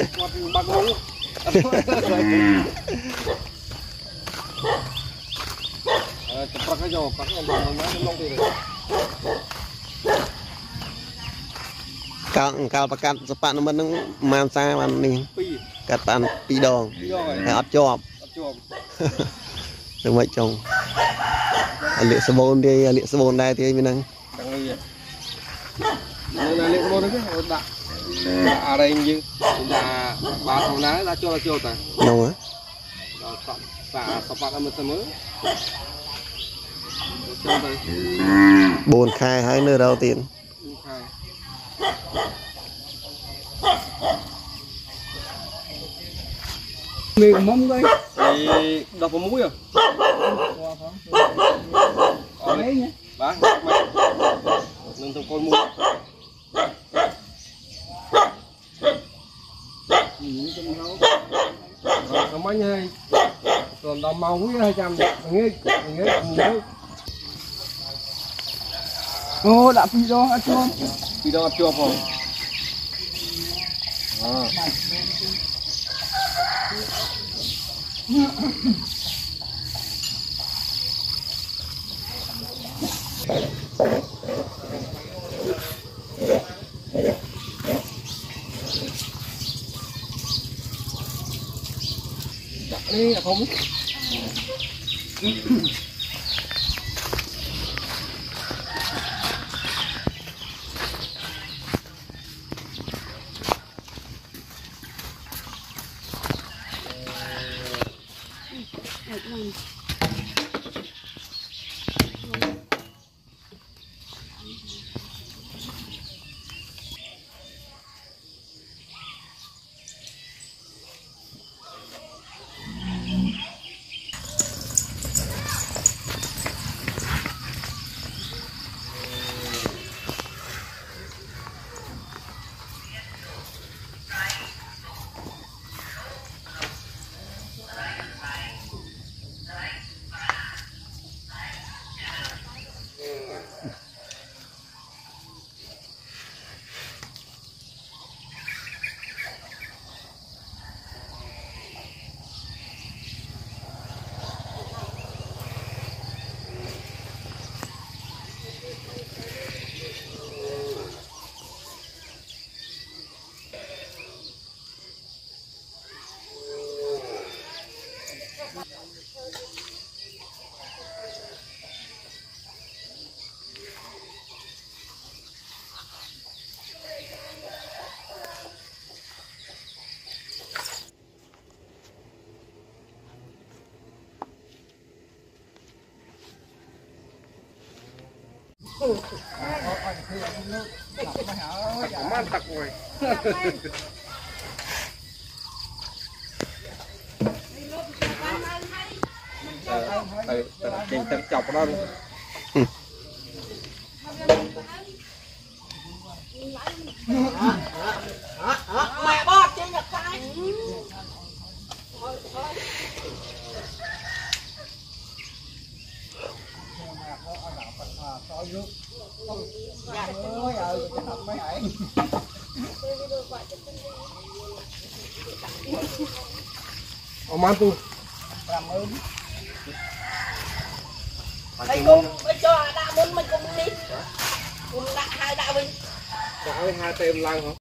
គាត់បាក់ងងអឺប្រឹកឲ្យយកគាត់ខ្ញុំបានមកខ្ញុំលងទៀតកោអង្កលប្រកាសសបនិមិត្តនឹងម៉ានសាបាននេះកាត់បាន2ដងហើយអត់ជាប់អត់ជាប់ទៅមិនចង់អាលិកសបូនទេអាលិកសបូនដែរទេមានហ្នឹងទាំងនេះ Nalik mo rin eh, otak. Aray niyo. Na bato na, la chola chota. Đâu á? Sa sa pa naman sa mo. Bốn khai hai nơi đầu tiên. Mình mong đây. Thì đọc vào mũi à? Ở đây nhé. Bá, mày. Nâng con mũi. mấy nhai còn đầm mau quý hai trăm nghe nghe nghe ô đã phi đó ăn chưa? Phi đó chưa không à นี่ผมเด็กมัน มันตะกุยไปเก่งเต็มจับแล้วอืม Aman tu. mày cùng mày cho đã muốn mày cùng đi cùng đã hai đã mình Trời ơi hai tay em lăn hả?